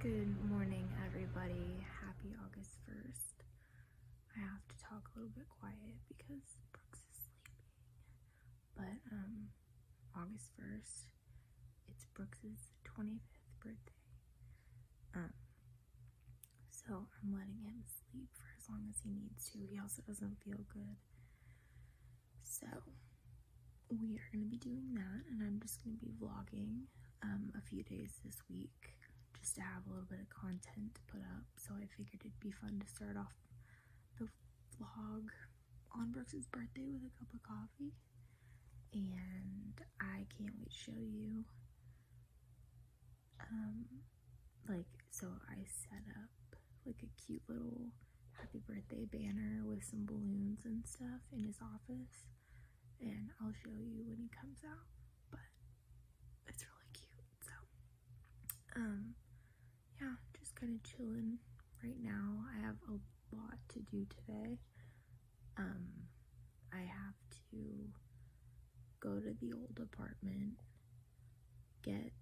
Good morning, everybody. Happy August 1st. I have to talk a little bit quiet because Brooks is sleeping. But, um, August 1st, it's Brooks's 25th birthday. Um, so I'm letting him sleep for as long as he needs to. He also doesn't feel good. So, we are going to be doing that, and I'm just going to be vlogging um, a few days this week just to have a little bit of content to put up. So I figured it'd be fun to start off the vlog on Brooks's birthday with a cup of coffee. And I can't wait to show you. Um, like, so I set up like a cute little happy birthday banner with some balloons and stuff in his office. And I'll show you when he comes out. But it's really cute. So, um, kind of chilling right now. I have a lot to do today. Um, I have to go to the old apartment, get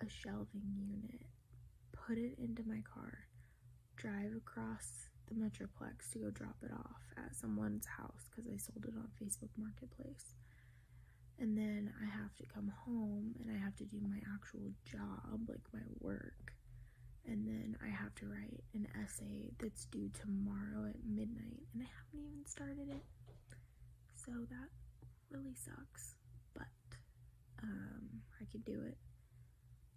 a shelving unit, put it into my car, drive across the Metroplex to go drop it off at someone's house because I sold it on Facebook Marketplace. And then I have to come home and I have to do my actual job, like my work and then I have to write an essay that's due tomorrow at midnight, and I haven't even started it. So that really sucks, but um, I can do it.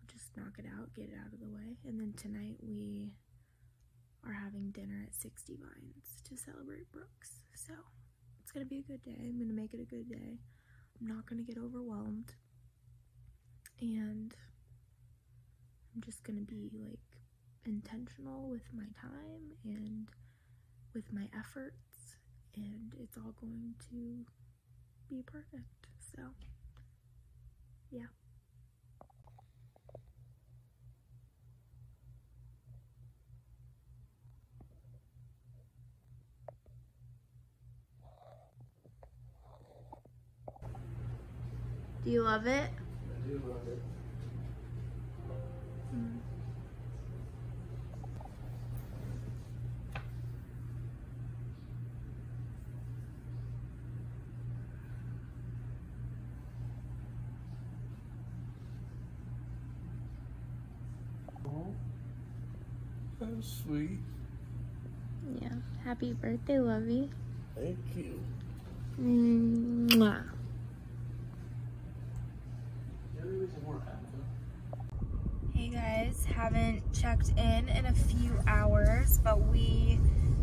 I'll just knock it out, get it out of the way, and then tonight we are having dinner at 60 Vines to celebrate Brooks. So it's gonna be a good day. I'm gonna make it a good day. I'm not gonna get overwhelmed, and I'm just gonna be like intentional with my time and with my efforts, and it's all going to be perfect. So, yeah. Do you love it? I do love it. That's sweet. Yeah. Happy birthday, Lovey. Thank you. Mwah. Hey guys, haven't checked in in a few hours, but we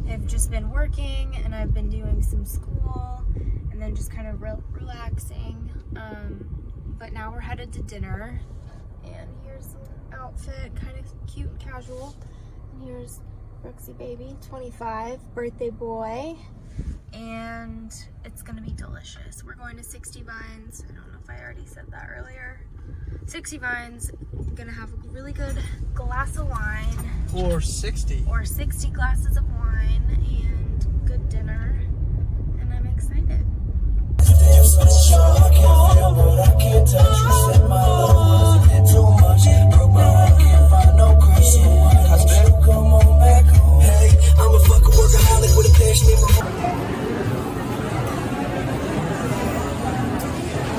have just been working and I've been doing some school and then just kind of re relaxing. Um, but now we're headed to dinner and here's an outfit, kind of cute and casual. And here's Brooksy baby, 25, birthday boy. And it's gonna be delicious. We're going to 60 Vines. I don't know if I already said that earlier. 60 Vines, gonna have a really good glass of wine Or 60. or 60 glasses of wine and good dinner. And I'm excited.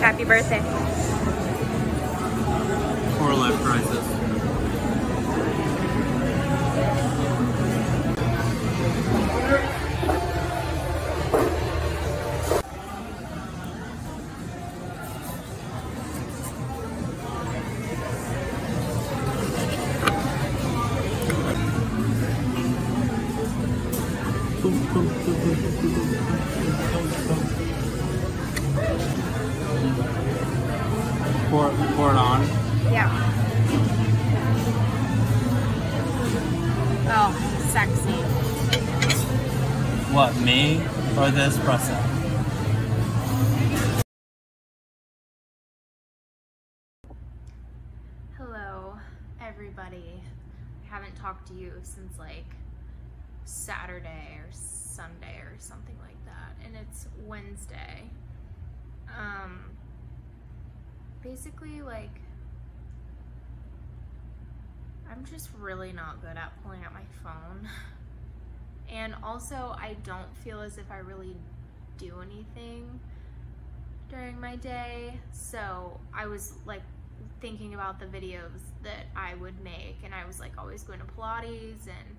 Happy birthday. Core life crisis. The espresso? Hello, everybody. I haven't talked to you since like Saturday or Sunday or something like that, and it's Wednesday. Um, basically, like, I'm just really not good at pulling out my phone. And also, I don't feel as if I really do anything during my day. So I was like thinking about the videos that I would make and I was like always going to Pilates and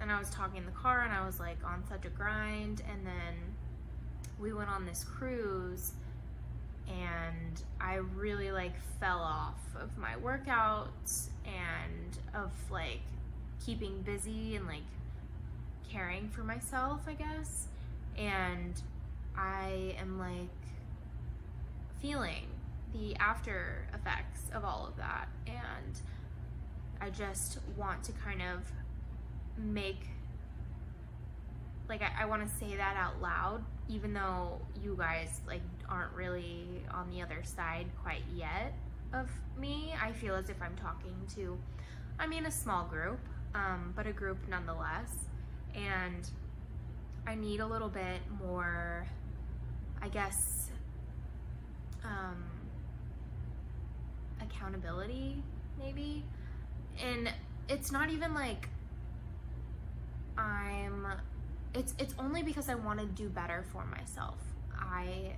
and I was talking in the car and I was like on such a grind and then we went on this cruise and I really like fell off of my workouts and of like keeping busy and like caring for myself, I guess. And I am like feeling the after effects of all of that. And I just want to kind of make, like, I, I want to say that out loud, even though you guys, like, aren't really on the other side quite yet of me. I feel as if I'm talking to, I mean, a small group, um, but a group nonetheless. And I need a little bit more, I guess, um, accountability, maybe. And it's not even like I'm, it's, it's only because I want to do better for myself. I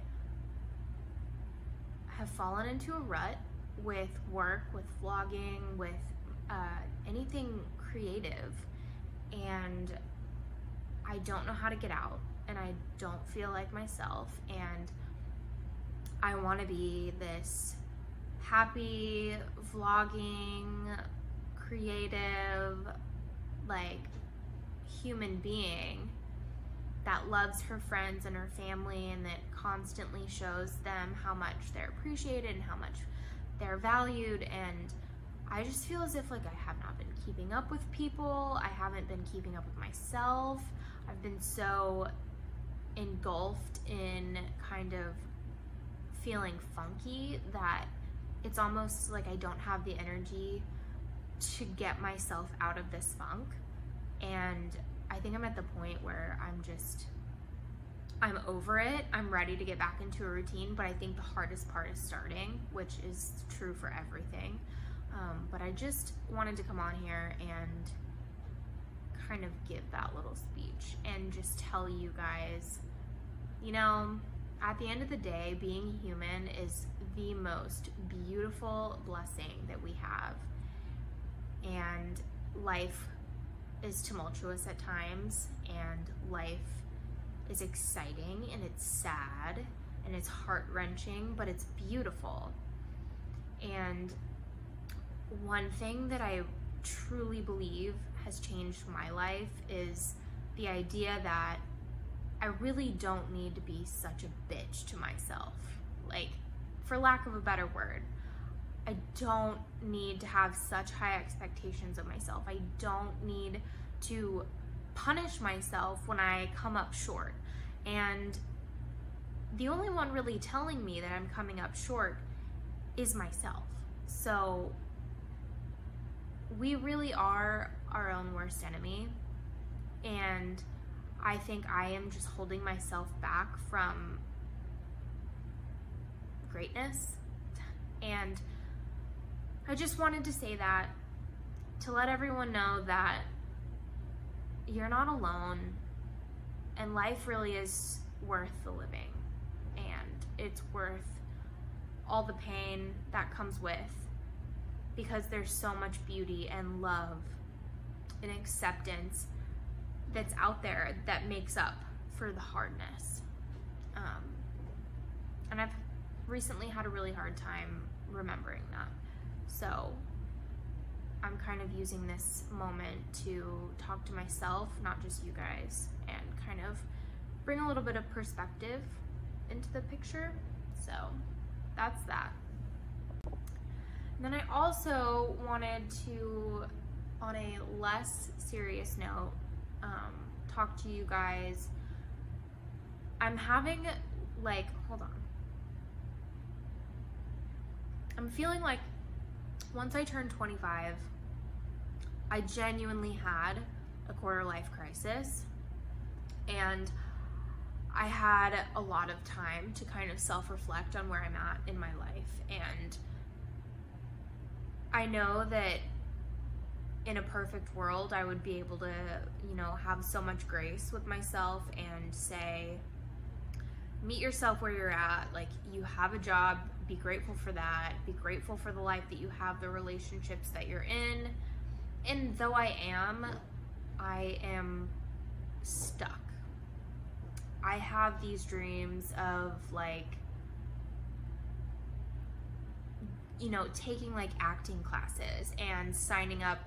have fallen into a rut with work, with vlogging, with uh, anything creative. And I don't know how to get out and I don't feel like myself. And I want to be this happy, vlogging, creative, like human being that loves her friends and her family and that constantly shows them how much they're appreciated and how much they're valued and I just feel as if like I have not been keeping up with people. I haven't been keeping up with myself. I've been so engulfed in kind of feeling funky that it's almost like I don't have the energy to get myself out of this funk. And I think I'm at the point where I'm just, I'm over it. I'm ready to get back into a routine, but I think the hardest part is starting, which is true for everything. Um, but I just wanted to come on here and kind of give that little speech and just tell you guys, you know, at the end of the day, being human is the most beautiful blessing that we have. And life is tumultuous at times, and life is exciting and it's sad and it's heart wrenching, but it's beautiful. And one thing that I truly believe has changed my life is the idea that I really don't need to be such a bitch to myself. Like, for lack of a better word, I don't need to have such high expectations of myself. I don't need to punish myself when I come up short. And the only one really telling me that I'm coming up short is myself. So we really are our own worst enemy. And I think I am just holding myself back from greatness. And I just wanted to say that to let everyone know that you're not alone and life really is worth the living and it's worth all the pain that comes with because there's so much beauty and love and acceptance that's out there that makes up for the hardness. Um, and I've recently had a really hard time remembering that. So I'm kind of using this moment to talk to myself, not just you guys, and kind of bring a little bit of perspective into the picture. So that's that. And then I also wanted to, on a less serious note, um, talk to you guys. I'm having, like, hold on. I'm feeling like once I turned 25, I genuinely had a quarter life crisis. And I had a lot of time to kind of self reflect on where I'm at in my life. And I know that in a perfect world, I would be able to, you know, have so much grace with myself and say, meet yourself where you're at. Like, you have a job, be grateful for that. Be grateful for the life that you have, the relationships that you're in. And though I am, I am stuck. I have these dreams of like, you know, taking like acting classes and signing up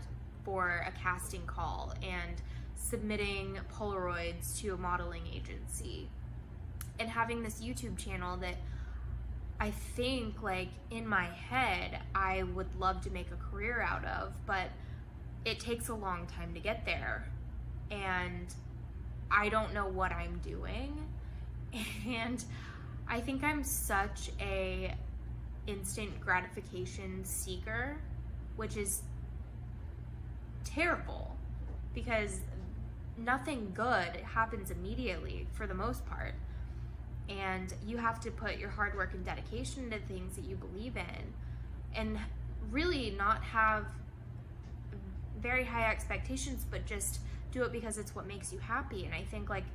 for a casting call and submitting Polaroids to a modeling agency and having this YouTube channel that I think like in my head I would love to make a career out of, but it takes a long time to get there. And I don't know what I'm doing. And I think I'm such a instant gratification seeker, which is terrible because nothing good happens immediately for the most part. And you have to put your hard work and dedication into things that you believe in and really not have very high expectations, but just do it because it's what makes you happy. And I think like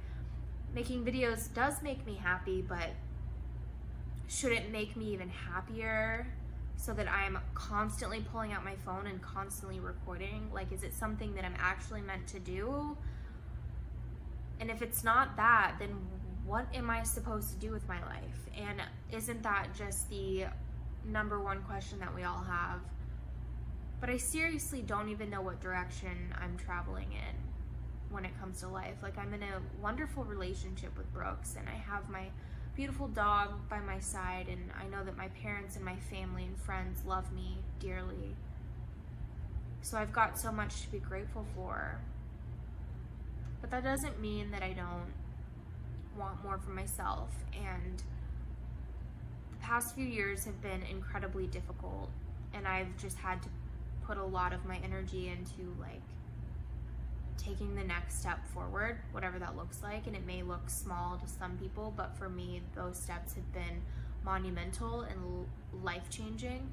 making videos does make me happy, but should it make me even happier so that I'm constantly pulling out my phone and constantly recording? Like, is it something that I'm actually meant to do? And if it's not that, then what am I supposed to do with my life? And isn't that just the number one question that we all have? But I seriously don't even know what direction I'm traveling in when it comes to life. Like, I'm in a wonderful relationship with Brooks, and I have my beautiful dog by my side, and I know that my parents and my family and friends love me dearly. So I've got so much to be grateful for. But that doesn't mean that I don't want more for myself. And the past few years have been incredibly difficult, and I've just had to put a lot of my energy into like taking the next step forward, whatever that looks like. And it may look small to some people, but for me, those steps have been monumental and life changing.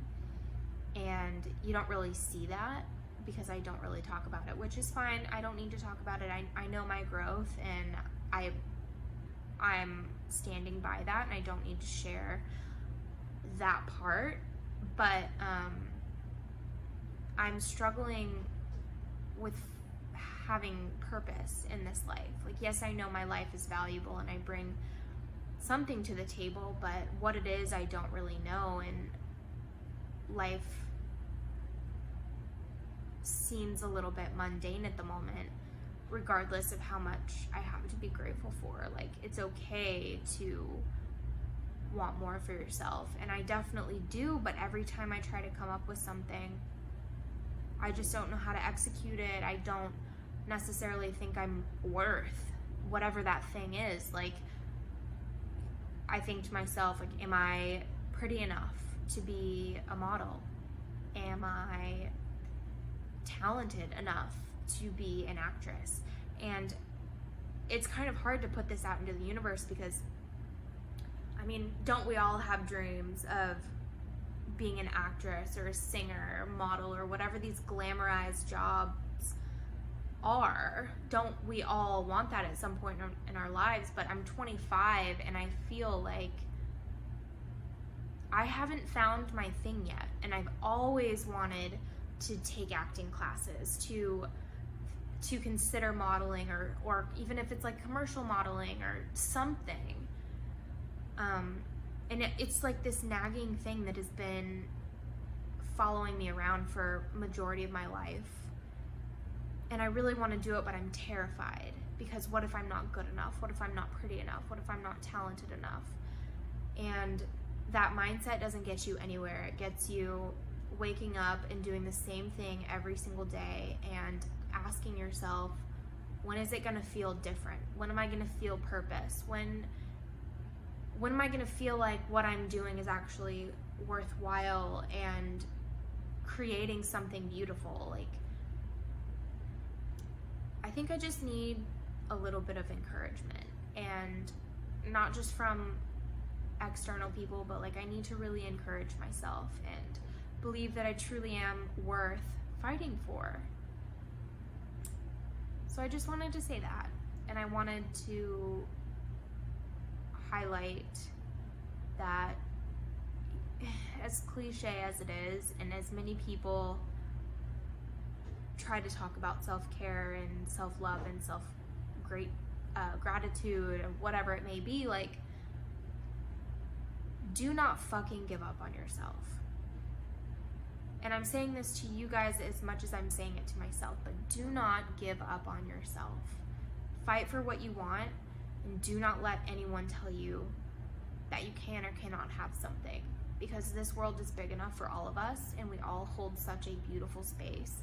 And you don't really see that because I don't really talk about it, which is fine. I don't need to talk about it. I, I know my growth and I I'm standing by that and I don't need to share that part. But um, I'm struggling with having purpose in this life. Like, yes, I know my life is valuable and I bring something to the table, but what it is, I don't really know. And life seems a little bit mundane at the moment, regardless of how much I have to be grateful for. Like, it's okay to want more for yourself. And I definitely do, but every time I try to come up with something, I just don't know how to execute it. I don't necessarily think I'm worth whatever that thing is. Like, I think to myself, like, am I pretty enough to be a model? Am I talented enough to be an actress? And it's kind of hard to put this out into the universe because, I mean, don't we all have dreams of being an actress or a singer or model or whatever these glamorized jobs are. Don't we all want that at some point in our lives? But I'm 25 and I feel like I haven't found my thing yet. And I've always wanted to take acting classes, to to consider modeling or or even if it's like commercial modeling or something. Um, and it, it's like this nagging thing that has been following me around for majority of my life and I really want to do it, but I'm terrified because what if I'm not good enough? What if I'm not pretty enough? What if I'm not talented enough? And that mindset doesn't get you anywhere. It gets you waking up and doing the same thing every single day and asking yourself, when is it going to feel different? When am I going to feel purpose? When when am I going to feel like what I'm doing is actually worthwhile and creating something beautiful? Like think I just need a little bit of encouragement and not just from external people, but like I need to really encourage myself and believe that I truly am worth fighting for. So I just wanted to say that. And I wanted to highlight that as cliche as it is, and as many people try to talk about self-care and self-love and self great uh, gratitude or whatever it may be, like do not fucking give up on yourself. And I'm saying this to you guys as much as I'm saying it to myself, but do not give up on yourself. Fight for what you want and do not let anyone tell you that you can or cannot have something because this world is big enough for all of us and we all hold such a beautiful space.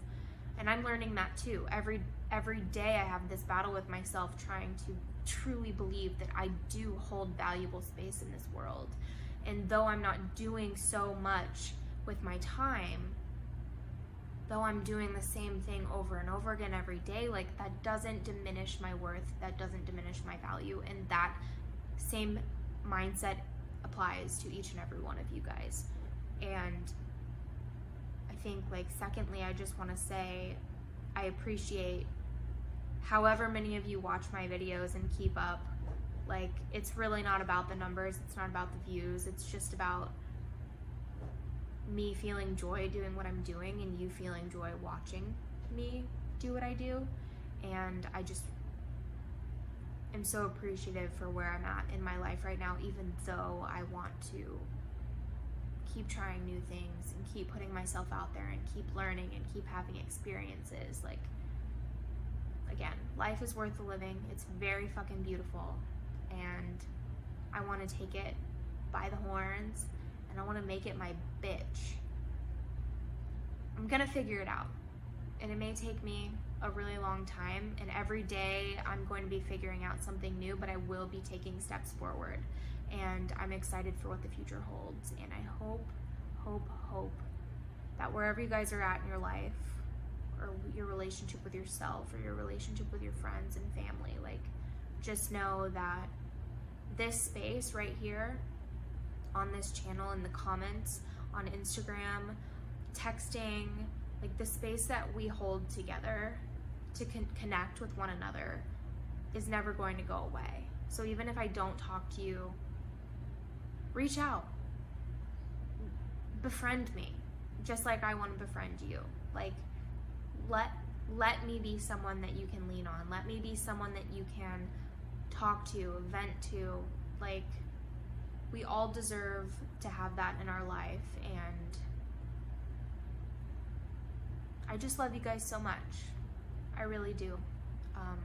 And I'm learning that too. Every every day I have this battle with myself trying to truly believe that I do hold valuable space in this world. And though I'm not doing so much with my time, though I'm doing the same thing over and over again every day, like that doesn't diminish my worth, that doesn't diminish my value, and that same mindset applies to each and every one of you guys. And think, like, secondly, I just want to say I appreciate however many of you watch my videos and keep up. Like, it's really not about the numbers, it's not about the views, it's just about me feeling joy doing what I'm doing and you feeling joy watching me do what I do. And I just am so appreciative for where I'm at in my life right now, even though I want to keep trying new things and keep putting myself out there and keep learning and keep having experiences. Like, again, life is worth the living. It's very fucking beautiful. And I want to take it by the horns and I want to make it my bitch. I'm gonna figure it out. And it may take me a really long time. And every day I'm going to be figuring out something new, but I will be taking steps forward. And I'm excited for what the future holds. And I hope, hope, hope that wherever you guys are at in your life, or your relationship with yourself, or your relationship with your friends and family, like just know that this space right here on this channel in the comments, on Instagram, texting, like the space that we hold together to con connect with one another is never going to go away. So even if I don't talk to you, reach out. Befriend me, just like I want to befriend you. Like, let let me be someone that you can lean on. Let me be someone that you can talk to, vent to. Like, we all deserve to have that in our life and I just love you guys so much. I really do. Um,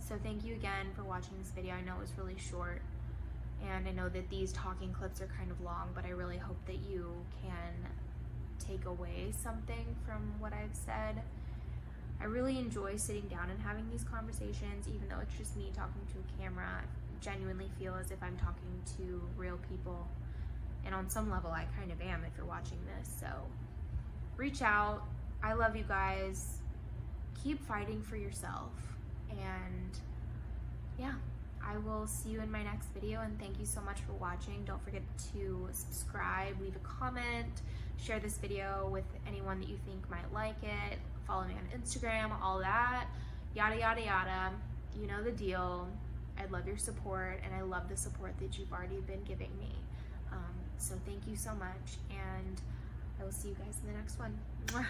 so thank you again for watching this video. I know it was really short and I know that these talking clips are kind of long, but I really hope that you can take away something from what I've said. I really enjoy sitting down and having these conversations, even though it's just me talking to a camera I genuinely feel as if I'm talking to real people. And on some level, I kind of am if you're watching this. So reach out. I love you guys. Keep fighting for yourself. And yeah, I will see you in my next video. And thank you so much for watching. Don't forget to subscribe, leave a comment, share this video with anyone that you think might like it. Follow me on Instagram, all that. Yada, yada, yada. You know the deal. I love your support and I love the support that you've already been giving me. Um, so thank you so much and I will see you guys in the next one. Mwah.